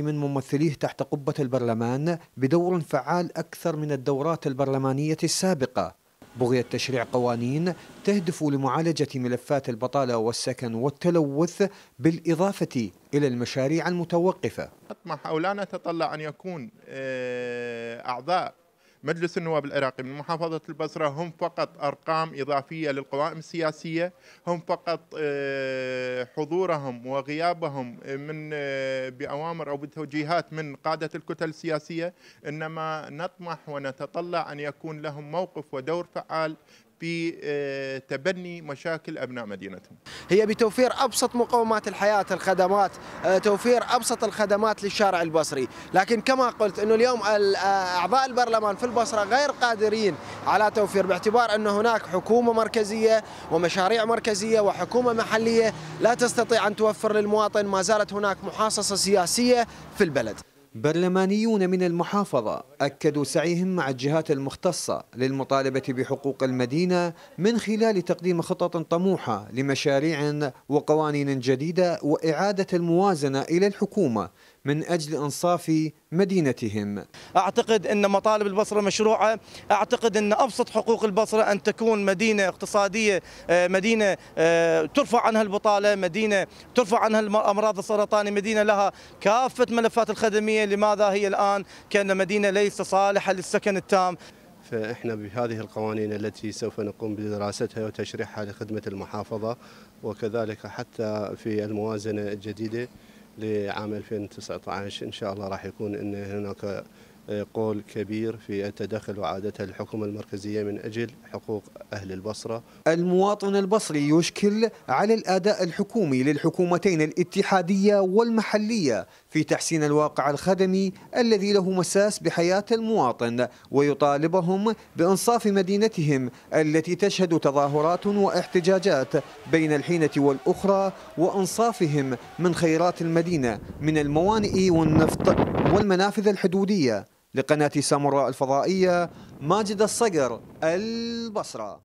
من ممثليه تحت قبة البرلمان بدور فعال أكثر من الدورات البرلمانية السابقة. بغية تشريع قوانين تهدف لمعالجة ملفات البطالة والسكن والتلوث بالإضافة إلى المشاريع المتوقفة. نطمح أو لا نتطلع أن يكون آه، أعضاء مجلس النواب العراقي من محافظة البصرة هم فقط أرقام إضافية للقوائم السياسية هم فقط آه، حضورهم وغيابهم من آه، بأوامر أو بتوجيهات من قادة الكتل السياسية إنما نطمح ونتطلع أن يكون لهم موقف ودور فعال في تبني مشاكل أبناء مدينتهم. هي بتوفير أبسط مقومات الحياة، الخدمات، آه، توفير أبسط الخدمات للشارع البصري، لكن كما قلت إنه اليوم آه، أعضاء البرلمان في البصرة غير قادرين على توفير باعتبار ان هناك حكومة مركزية ومشاريع مركزية وحكومة محلية لا تستطيع أن توفر للمواطن ما زالت هناك محاصصة سياسية في البلد. برلمانيون من المحافظة أكدوا سعيهم مع الجهات المختصة للمطالبة بحقوق المدينة من خلال تقديم خطط طموحة لمشاريع وقوانين جديدة وإعادة الموازنة إلى الحكومة من أجل إنصاف مدينتهم. أعتقد أن مطالب البصرة مشروعة. أعتقد أن أبسط حقوق البصرة أن تكون مدينة اقتصادية آه، مدينة آه، ترفع عنها البطالة مدينة ترفع عنها الأمراض السرطانية مدينة لها كافة ملفات الخدمية. لماذا هي الآن؟ كأن مدينة ليس صالحة للسكن التام. فإحنا بهذه القوانين التي سوف نقوم بدراستها وتشريحها لخدمة المحافظة وكذلك حتى في الموازنة الجديدة لعام 2019 إن شاء الله راح يكون أن هناك قول كبير في التدخل وعادة الحكومة المركزية من أجل حقوق أهل البصرة. المواطن البصري يشكل على الأداء الحكومي للحكومتين الاتحادية والمحلية. في تحسين الواقع الخدمي الذي له مساس بحياة المواطن ويطالبهم بإنصاف مدينتهم التي تشهد تظاهرات واحتجاجات بين الحينة والأخرى وإنصافهم من خيرات المدينة من الموانئ والنفط والمنافذ الحدودية. لقناة ساموراء الفضائية ماجد الصقر البصرة.